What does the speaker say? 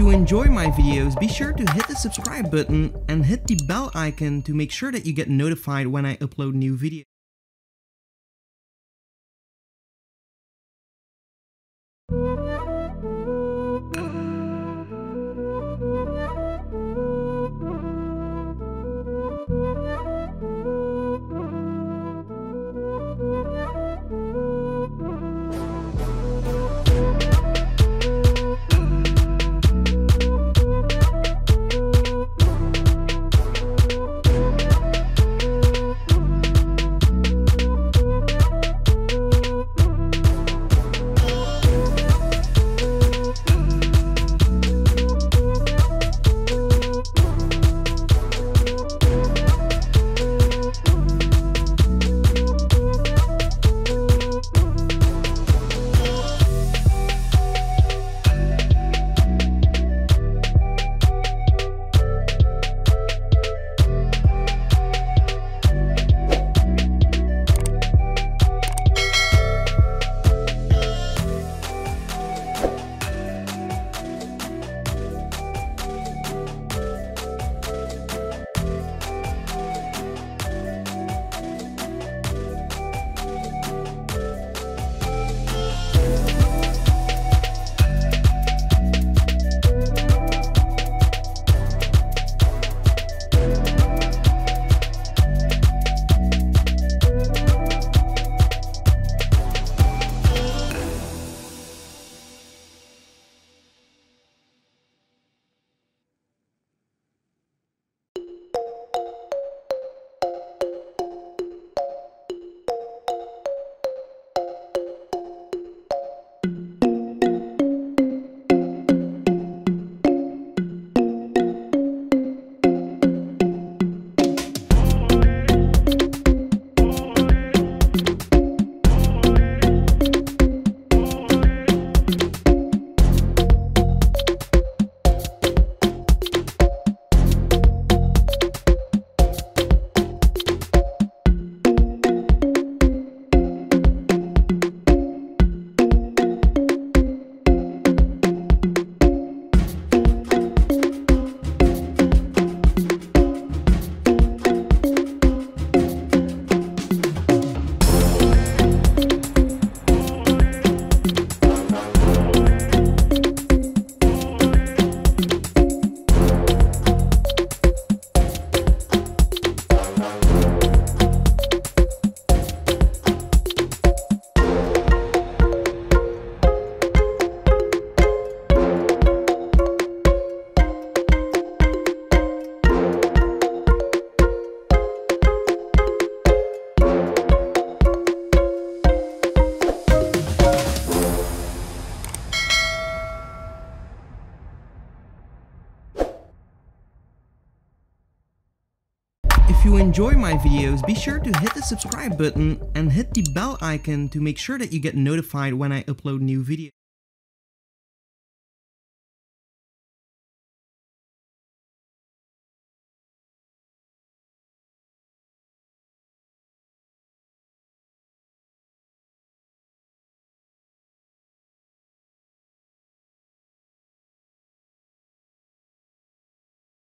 you enjoy my videos, be sure to hit the subscribe button and hit the bell icon to make sure that you get notified when I upload new videos. If you enjoy my videos, be sure to hit the subscribe button and hit the bell icon to make sure that you get notified when I upload new videos.